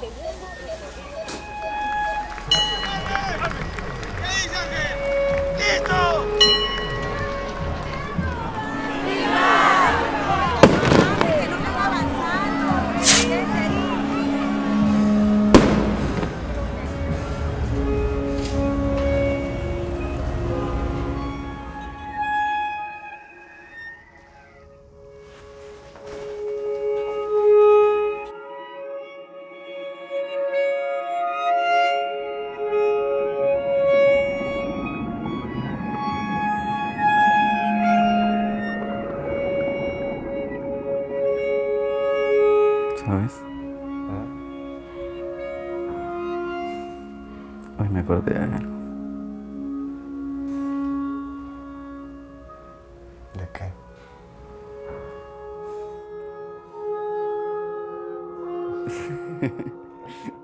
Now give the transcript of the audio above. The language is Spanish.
見える見える見える。¿Sabes? Hoy me acordé de algo. ¿De qué?